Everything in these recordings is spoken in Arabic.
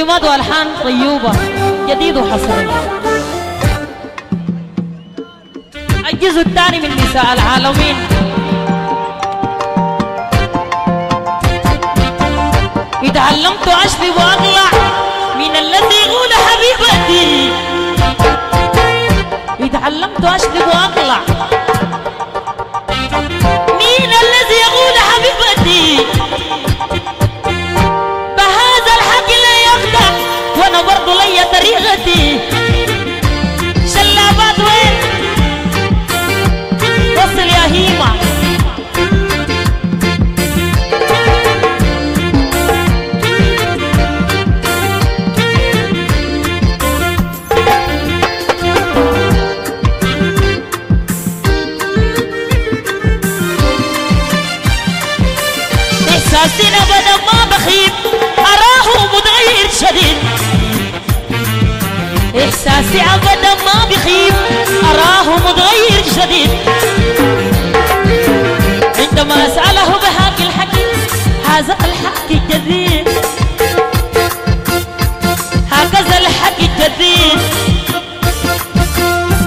كلمات والحان طيوبة جديد وحصري. الجزء الثاني من نساء العالمين. اتعلمت اشرب واقلع من الذي يقول حبيبتي. اتعلمت اشرب واقلع احساسي أبدا ما بخيب اراه متغير شديد عندما أسأله بهاك الحكي هذا الحكي جديد هكذا الحكي جديد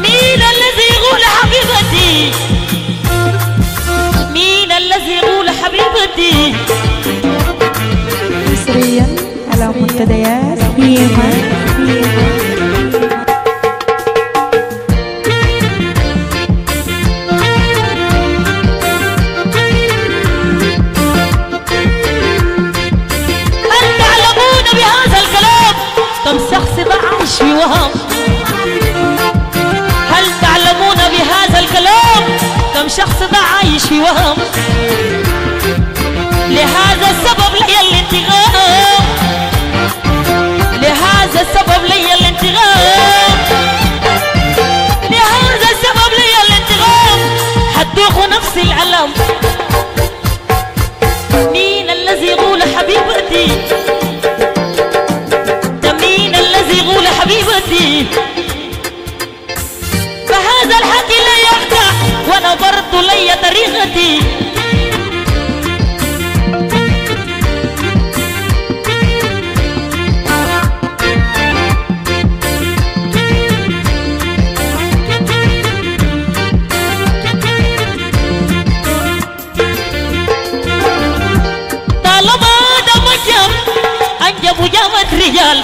مين الذي يقول حبيبتي؟ مين الذي يقول حبيبتي؟ شخص عايش في وهم. هل تعلمون بهذا الكلام؟ كم شخص عايش في وهم. لهذا السبب لي الانتقام برضو لي طريقتي طالما دم جم انجب وجابت رجال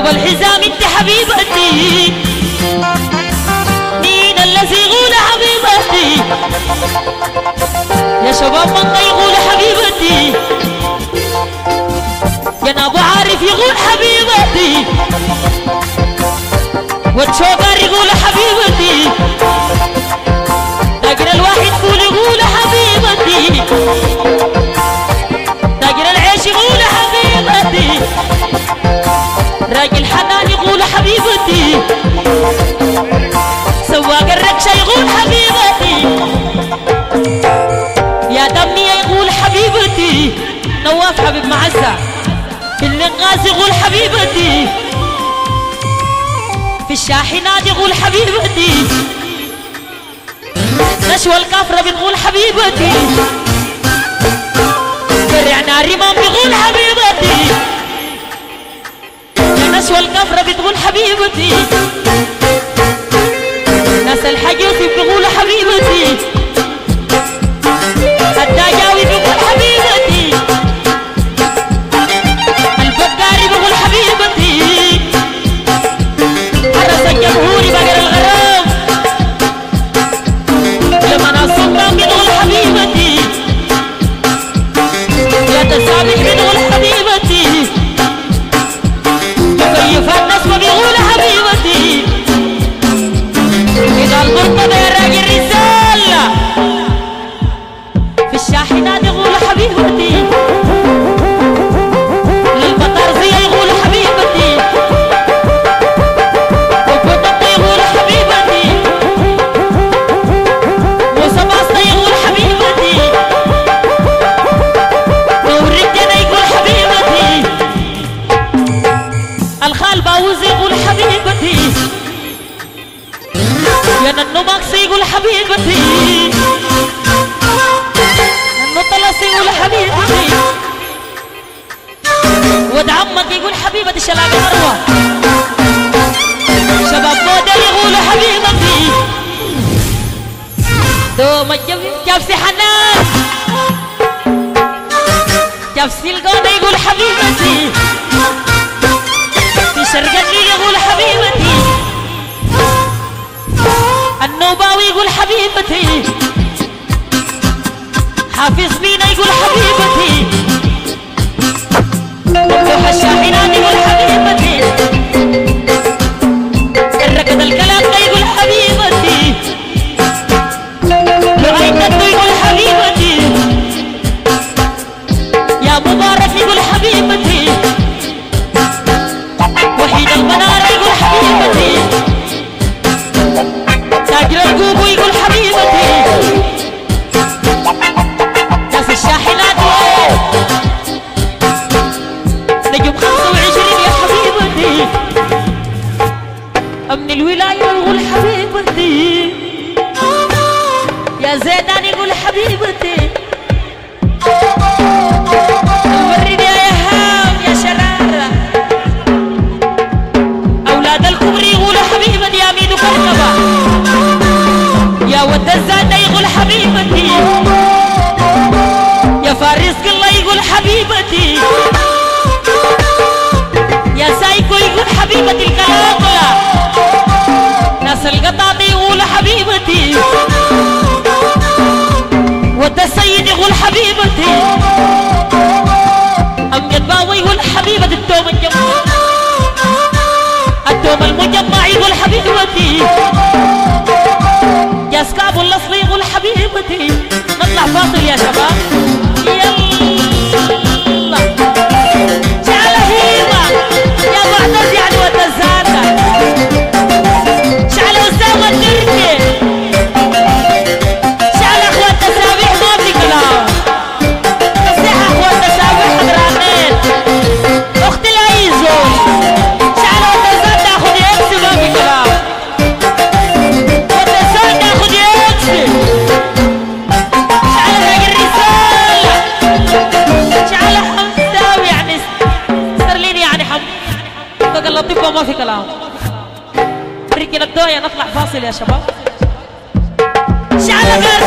جنوب الحزام انت حبيبتي. مين الذي يقول حبيبتي؟ يا شباب من يقول حبيبتي. يا ابو عارف يقول حبيبتي. والشوكر في الشاحنات يقول حبيبتي. نشوى الكفرة بتقول حبيبتي. فرعنا رمام بيقول حبيبتي. يا نشوى الكفرة بتقول حبيبتي. ناس الحج يوسف بيقول حبيبتي. الدجاوي بيقول حبيبة الشباب مروة شباب موديل يقول حبيبتي دوم الجو جابسي حنان. جابسي القودة يقول حبيبتي في. شرق يقول حبيبتي النوباوي يقول حبيبتي حافظ بينا يقول حبيبتي Prazer, الدوم الباوي والحبيبة الدوم الجمع الدوم المجمع والحبيبتي يا سكاب الأصلي والحبيبتي نطلع فاصل يا شباب. ما في كلام. رجل الدنيا نطلع فاصل يا شباب. شعل غير